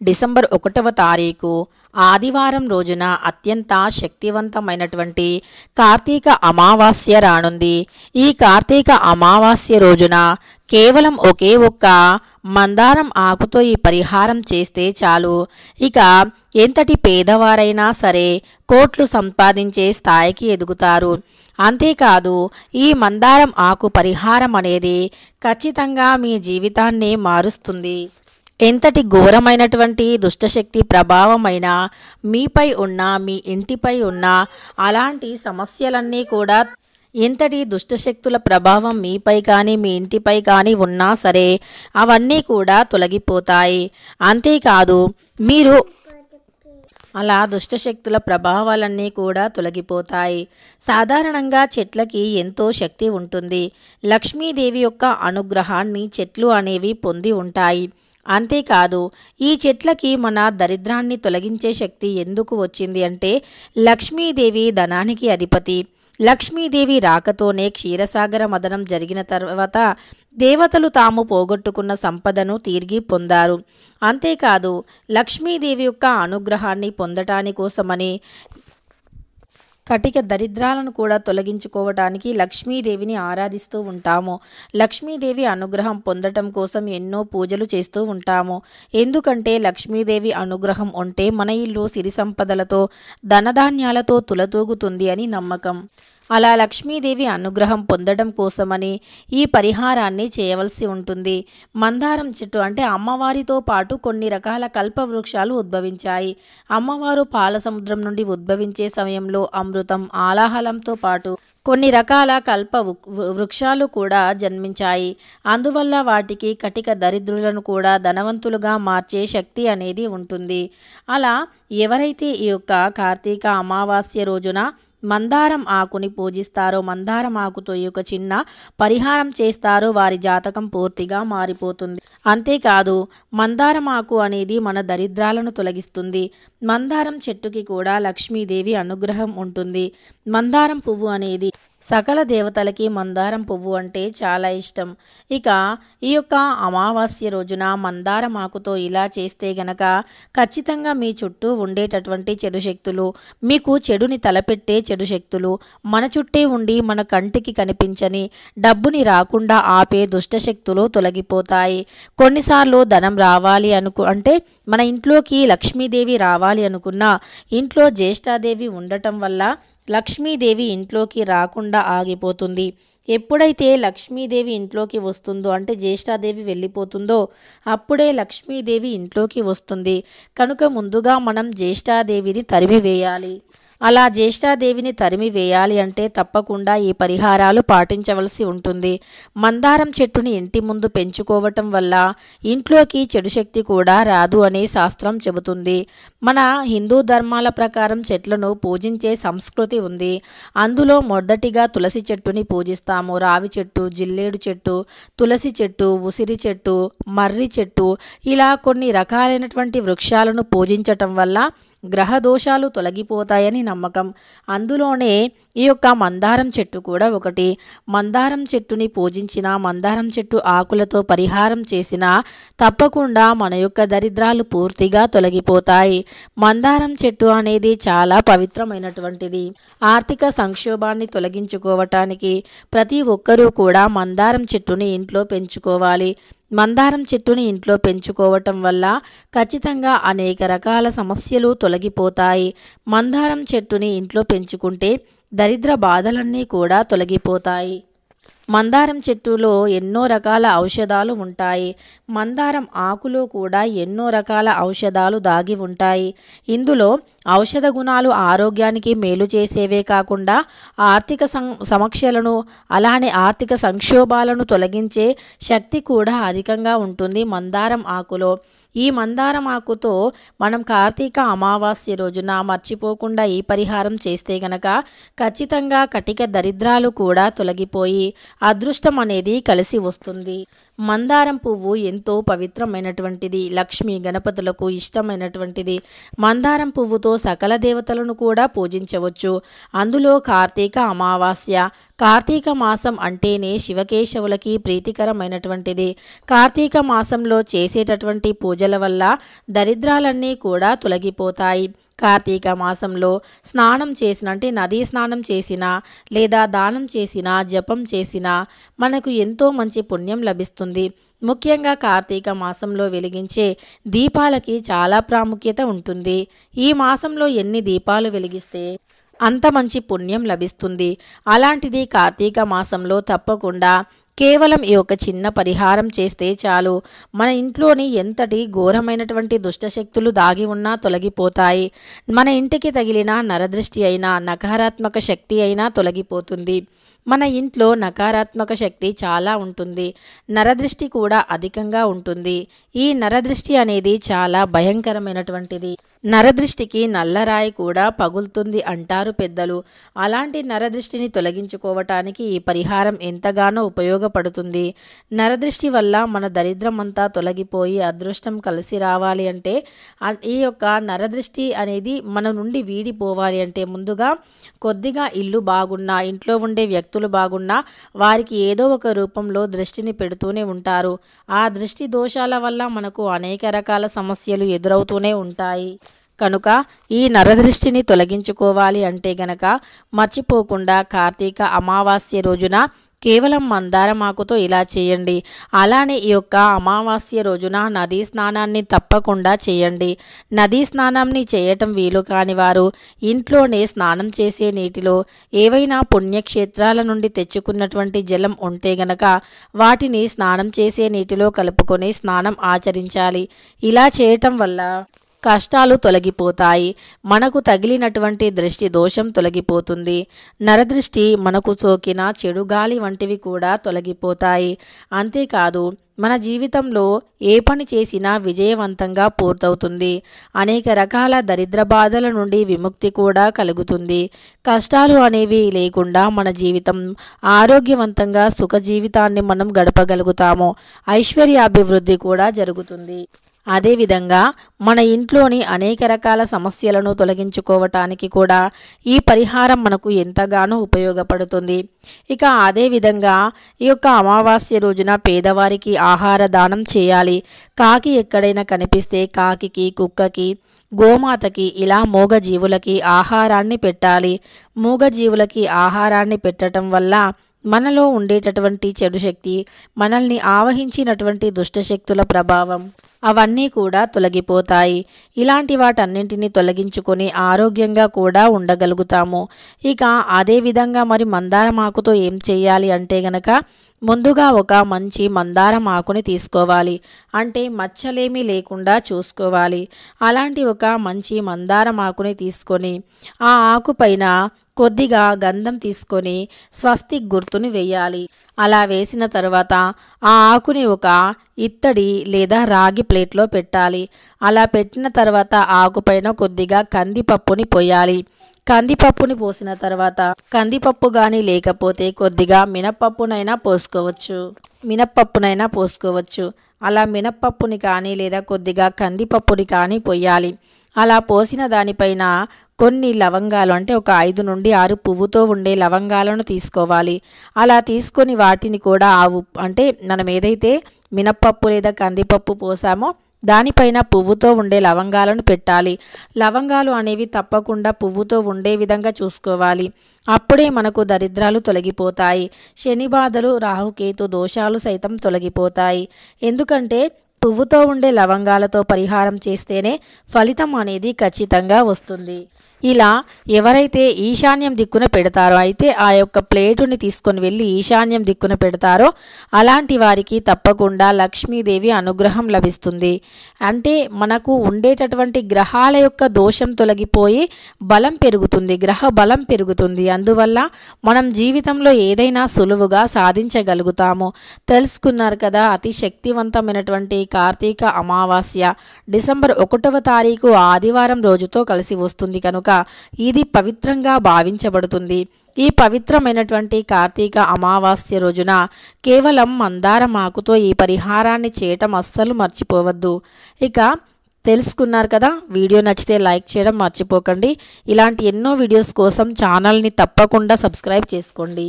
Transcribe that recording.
December ఒకటవ తారీఖు ఆదివారం రోజున అత్యంత శక్తివంతమైనటువంటి కార్తీక అమావాస్య రానుంది. ఈ కార్తీక అమావాస్య రోజున కేవలం ఒకే ఒక్క మందారం ఆకుతో ఈ పరిహారం చేస్తే చాలు. ఇక ఎంతటి పేదవారైనా సరే కోట్లు సంపాదించే స్థాయికి ఎదుగుతారు. అంతేకాదు ఈ మందారం ఆకు పరిహారం అనేది ఖచ్చితంగా మీ జీవితాన్ని మారుస్తుంది. ఎంతటి ఘోరమైనటువంటి దుష్టశక్తి ప్రభావమైన మీపై ఉన్న మీ ఇంటిపై ఉన్న అలాంటి సమస్యలన్నీ కూడా ఎంతటి దుష్టశక్తుల ప్రభావం మీపై కానీ మీ ఇంటిపై కానీ ఉన్నా సరే అవన్నీ కూడా తొలగిపోతాయి. అంతేకాదు మీరు అలా దుష్టశక్తుల ప్రభావాలన్నీ కూడా తొలగిపోతాయి. సాధారణంగా చెట్లకి ఎంతో శక్తి ఉంటుంది. లక్ష్మీదేవి యొక్క అనుగ్రహాన్ని చెట్లు అనేవి పొంది ఉంటాయి. అంతేకాదు ఈ చెట్లకి మన దరిద్రాన్ని తొలగించే శక్తి ఎందుకు వచ్చింది అంటే లక్ష్మీదేవి ధనానికి అధిపతి. లక్ష్మీదేవి రాకతోనే క్షీరసాగర మదనం జరిగిన తర్వాత దేవతలు తాము పోగొట్టుకున్న సంపదను తిరిగి పొందారు. అంతేకాదు లక్ష్మీదేవి యొక్క అనుగ్రహాన్ని పొందటాని కోసమని కటిక దరిద్రాలను కూడా తొలగించుకోవటానికి లక్ష్మీదేవిని ఆరాధిస్తూ ఉంటాము. లక్ష్మీదేవి అనుగ్రహం పొందటం కోసం ఎన్నో పూజలు చేస్తూ ఉంటాము. ఎందుకంటే లక్ష్మీదేవి అనుగ్రహం ఉంటే మన ఇల్లు సిరి సంపదలతో ధనధాన్యాలతో తులతూగుతుంది అని నమ్మకం. అలా లక్ష్మీదేవి అనుగ్రహం పొందడం కోసమని ఈ పరిహారాన్ని చేయవలసి ఉంటుంది. మందారం చెట్టు అంటే అమ్మవారితో పాటు కొన్ని రకాల కల్ప వృక్షాలు ఉద్భవించాయి. అమ్మవారు పాల సముద్రం నుండి ఉద్భవించే సమయంలో అమృతం ఆలాహలంతో పాటు కొన్ని రకాల కల్ప వృ- వృక్షాలు కూడా జన్మించాయి. అందువల్ల వాటికి కటిక దరిద్రులను కూడా ధనవంతులుగా మార్చే శక్తి అనేది ఉంటుంది. అలా ఎవరైతే ఈ యొక్క కార్తీక అమావాస్య రోజున మందారం ఆకుని పూజిస్తారో మందారం ఆకుతో ఒక యొక్క చిన్న పరిహారం చేస్తారో వారి జాతకం పూర్తిగా మారిపోతుంది. అంతేకాదు మందారం ఆకు అనేది మన దరిద్రాలను తొలగిస్తుంది. మందారం చెట్టుకి కూడా లక్ష్మీదేవి అనుగ్రహం ఉంటుంది. మందారం పువ్వు అనేది సకల దేవతలకి మందారం పువ్వు అంటే చాలా ఇష్టం. ఇక ఈ యొక్క అమావాస్య రోజున మందారం ఆకుతో ఇలా చేస్తే గనక ఖచ్చితంగా మీ చుట్టూ ఉండేటటువంటి చెడు శక్తులు మీకు చెడుని తలపెట్టే చెడు శక్తులు మన చుట్టే ఉండి మన కంటికి కనిపించని డబ్బుని రాకుండా ఆపే దుష్టశక్తులు తొలగిపోతాయి. కొన్నిసార్లు ధనం రావాలి అనుకు అంటే మన ఇంట్లోకి లక్ష్మీదేవి రావాలి అనుకున్నా ఇంట్లో జ్యేష్ఠాదేవి ఉండటం వల్ల లక్ష్మీదేవి ఇంట్లోకి రాకుండా ఆగిపోతుంది. ఎప్పుడైతే లక్ష్మీదేవి ఇంట్లోకి వస్తుందో అంటే జ్యేష్ఠాదేవి వెళ్ళిపోతుందో అప్పుడే లక్ష్మీదేవి ఇంట్లోకి వస్తుంది. కనుక ముందుగా మనం జ్యేష్ఠాదేవిని తరిమి వేయాలి అలా జ్యేష్ఠాదేవిని తరిమి వేయాలి అంటే తప్పకుండా ఈ పరిహారాలు పాటించవలసి ఉంటుంది. మందారం చెట్టుని ఇంటి ముందు పెంచుకోవటం వల్ల ఇంట్లోకి చెడు శక్తి కూడా రాదు అని శాస్త్రం చెబుతుంది. మన హిందూ ధర్మాల ప్రకారం చెట్లను పూజించే సంస్కృతి ఉంది. అందులో మొదటిగా తులసి చెట్టుని పూజిస్తాము. రావి చెట్టు జిల్లేడు చెట్టు తులసి చెట్టు ఉసిరి చెట్టు మర్రి చెట్టు ఇలా కొన్ని రకాలైనటువంటి వృక్షాలను పూజించటం వల్ల గ్రహ దోషాలు తొలగిపోతాయని నమ్మకం. అందులోనే ఈ యొక్క మందారం చెట్టు కూడా ఒకటి. మందారం చెట్టుని పూజించిన మందారం చెట్టు ఆకులతో పరిహారం చేసిన తప్పకుండా మన యొక్క దరిద్రాలు పూర్తిగా తొలగిపోతాయి. మందారం చెట్టు అనేది చాలా పవిత్రమైనటువంటిది. ఆర్థిక సంక్షోభాన్ని తొలగించుకోవటానికి ప్రతి ఒక్కరూ కూడా మందారం చెట్టుని ఇంట్లో పెంచుకోవాలి. మందారం చెట్టుని ఇంట్లో పెంచుకోవటం వల్ల ఖచ్చితంగా అనేక రకాల సమస్యలు తొలగిపోతాయి. మందారం చెట్టుని ఇంట్లో పెంచుకుంటే దరిద్ర బాధలన్నీ కూడా తొలగిపోతాయి. మందారం చెట్టులో ఎన్నో రకాల ఔషధాలు ఉంటాయి. మందారం ఆకులో కూడా ఎన్నో రకాల ఔషధాలు దాగి ఉంటాయి. ఇందులో ఔషధ గుణాలు ఆరోగ్యానికి మేలు చేసేవే కాకుండా ఆర్థిక సం సమస్యలను అలానే ఆర్థిక సంక్షోభాలను తొలగించే శక్తి కూడా అధికంగా ఉంటుంది మందారం ఆకులో. ఈ మందారం ఆకుతో మనం కార్తీక అమావాస్య రోజున మర్చిపోకుండా ఈ పరిహారం చేస్తే గనక ఖచ్చితంగా కటిక దరిద్రాలు కూడా తొలగిపోయి అదృష్టం అనేది కలిసి వస్తుంది. మందారం పువ్వు ఎంతో పవిత్రమైనటువంటిది లక్ష్మి గణపతులకు ఇష్టమైనటువంటిది. మందారం పువ్వుతో సకల దేవతలను కూడా పూజించవచ్చు. అందులో కార్తీక అమావాస్య కార్తీక మాసం అంటేనే శివకేశవులకి ప్రీతికరమైనటువంటిది. కార్తీక మాసంలో చేసేటటువంటి పూజల వల్ల దరిద్రాలన్నీ కూడా తొలగిపోతాయి. కార్తీక మాసంలో స్నానం చేసిన అంటే నదీ స్నానం చేసినా లేదా దానం చేసినా జపం చేసినా మనకు ఎంతో మంచి పుణ్యం లభిస్తుంది. ముఖ్యంగా కార్తీక మాసంలో వెలిగించే దీపాలకి చాలా ప్రాముఖ్యత ఉంటుంది. ఈ మాసంలో ఎన్ని దీపాలు వెలిగిస్తే అంత మంచి పుణ్యం లభిస్తుంది. అలాంటిది కార్తీక మాసంలో తప్పకుండా కేవలం ఈ ఒక చిన్న పరిహారం చేస్తే చాలు. మన ఇంట్లోని ఎంతటి ఘోరమైనటువంటి దుష్టశక్తులు దాగి ఉన్నా తొలగిపోతాయి. మన ఇంటికి తగిలిన నరదృష్టి అయినా నకారాత్మక శక్తి అయినా తొలగిపోతుంది. మన ఇంట్లో నకారాత్మక శక్తి చాలా ఉంటుంది. నరదృష్టి కూడా అధికంగా ఉంటుంది. ఈ నరదృష్టి అనేది చాలా భయంకరమైనటువంటిది. నరదృష్టికి నల్లరాయి కూడా పగులుతుంది అంటారు పెద్దలు. అలాంటి నరదృష్టిని తొలగించుకోవటానికి ఈ పరిహారం ఎంతగానో ఉపయోగపడుతుంది. నరదృష్టి వల్ల మన దరిద్రం అంతా తొలగిపోయి అదృష్టం కలిసి రావాలి అంటే ఈ యొక్క నరదృష్టి అనేది మన నుండి వీడిపోవాలి అంటే ముందుగా కొద్దిగా ఇల్లు బాగున్నా ఇంట్లో ఉండే వ్యక్తులు బాగున్నా వారికి ఏదో ఒక రూపంలో దృష్టిని పెడుతూనే ఉంటారు. ఆ దృష్టి దోషాల వల్ల మనకు అనేక రకాల సమస్యలు ఎదురవుతూనే ఉంటాయి. కనుక ఈ నరదృష్టిని తొలగించుకోవాలి అంటే గనక మర్చిపోకుండా కార్తీక అమావాస్య రోజున కేవలం మందారమాకుతో ఇలా చేయండి. అలానే ఈ యొక్క అమావాస్య రోజున నదీ స్నానాన్ని తప్పకుండా చేయండి. నదీ స్నానాన్ని చేయటం వీలు కాని వారు ఇంట్లోనే స్నానం చేసే నీటిలో ఏవైనా పుణ్యక్షేత్రాల నుండి తెచ్చుకున్నటువంటి జలం ఉంటే గనక వాటిని స్నానం చేసే నీటిలో కలుపుకొని స్నానం ఆచరించాలి. ఇలా చేయటం వల్ల కష్టాలు తొలగిపోతాయి. మనకు తగిలినటువంటి దృష్టి దోషం తొలగిపోతుంది. నరదృష్టి మనకు సోకిన చెడు గాలి వంటివి కూడా తొలగిపోతాయి. అంతేకాదు మన జీవితంలో ఏ పని చేసినా విజయవంతంగా పూర్తవుతుంది. అనేక రకాల దరిద్ర బాధల నుండి విముక్తి కూడా కలుగుతుంది. కష్టాలు అనేవి లేకుండా మన జీవితం ఆరోగ్యవంతంగా సుఖ జీవితాన్ని మనం గడపగలుగుతాము. ఐశ్వర్యాభివృద్ధి కూడా జరుగుతుంది. అదేవిధంగా మన ఇంట్లోని అనేక రకాల సమస్యలను తొలగించుకోవటానికి కూడా ఈ పరిహారం మనకు ఎంతగానో ఉపయోగపడుతుంది. ఇక అదేవిధంగా ఈ యొక్క అమావాస్య రోజున పేదవారికి ఆహార దానం చేయాలి. కాకి ఎక్కడైనా కనిపిస్తే కాకికి కుక్కకి గోమాతకి ఇలా మూగజీవులకి ఆహారాన్ని పెట్టాలి. మూగజీవులకి ఆహారాన్ని పెట్టడం వల్ల మనలో ఉండేటటువంటి చెడు శక్తి మనల్ని ఆవహించినటువంటి దుష్టశక్తుల ప్రభావం. అవన్నీ కూడా తొలగిపోతాయి. ఇలాంటి వాటన్నింటినీ తొలగించుకొని ఆరోగ్యంగా కూడా ఉండగలుగుతాము. ఇక అదే విధంగా మరి మందారం ఆకుతో ఏం చేయాలి అంటే గనక ముందుగా ఒక మంచి మందారం ఆకుని తీసుకోవాలి. అంటే మచ్చలేమీ లేకుండా చూసుకోవాలి. అలాంటి ఒక మంచి మందారం ఆకుని తీసుకొని ఆ ఆకు పైన కొద్దిగా గంధం తీసుకొని స్వస్తిక్ గుర్తుని వేయాలి అలా వేసిన తర్వాత ఆ ఆకుని ఒక ఇత్తడి లేదా రాగి ప్లేట్లో పెట్టాలి. అలా పెట్టిన తర్వాత ఆకుపైన కొద్దిగా కందిపప్పుని పోయాలి. కందిపప్పుని పోసిన తర్వాత కందిపప్పు కానీ లేకపోతే కొద్దిగా మినప్పప్పునైనా పోసుకోవచ్చు. మినప్పప్పునైనా పోసుకోవచ్చు. అలా మినప్పప్పుని కానీ లేదా కొద్దిగా కందిపప్పుని కానీ పోయాలి. అలా పోసిన దానిపైన కొన్ని లవంగాలు అంటే ఒక ఐదు నుండి ఆరు పువ్వుతో ఉండే లవంగాలను తీసుకోవాలి. అలా తీసుకొని వాటిని కూడా ఆ ఉప్పు అంటే మనం ఏదైతే మినప్పప్పు లేదా కందిపప్పు పోసామో దానిపైన పువ్వుతో ఉండే లవంగాలను పెట్టాలి. లవంగాలు అనేవి తప్పకుండా పువ్వుతో ఉండే విధంగా చూసుకోవాలి. అప్పుడే మనకు దరిద్రాలు తొలగిపోతాయి. శని బాధలు రాహుకేతు దోషాలు సైతం తొలగిపోతాయి. ఎందుకంటే పువ్వుతో ఉండే లవంగాలతో పరిహారం చేస్తేనే ఫలితం అనేది ఖచ్చితంగా వస్తుంది. ఇలా ఎవరైతే ఈశాన్యం దిక్కున పెడతారో అయితే ఆ యొక్క ప్లేటుని తీసుకొని వెళ్ళి ఈశాన్యం దిక్కున పెడతారో అలాంటి వారికి తప్పకుండా లక్ష్మీదేవి అనుగ్రహం లభిస్తుంది. అంటే మనకు ఉండేటటువంటి గ్రహాల యొక్క దోషం తొలగిపోయి బలం పెరుగుతుంది గ్రహ బలం పెరుగుతుంది. అందువల్ల మనం జీవితంలో ఏదైనా సులువుగా సాధించగలుగుతాము. తెలుసుకున్నారు కదా అతి శక్తివంతమైనటువంటి కార్తీక అమావాస్య డిసెంబర్ ఒకటవ తారీఖు ఆదివారం రోజుతో కలిసి వస్తుంది కనుక కనుక ఇది పవిత్రంగా భావించబడుతుంది. ఈ పవిత్రమైనటువంటి కార్తీక అమావాస్య రోజున కేవలం మందారమాకుతో ఈ పరిహారాన్ని చేయటం అస్సలు మర్చిపోవద్దు. ఇక తెలుసుకున్నారు కదా వీడియో నచ్చితే లైక్ చేయడం మర్చిపోకండి. ఇలాంటి ఎన్నో వీడియోస్ కోసం ఛానల్ని తప్పకుండా సబ్స్క్రైబ్ చేసుకోండి.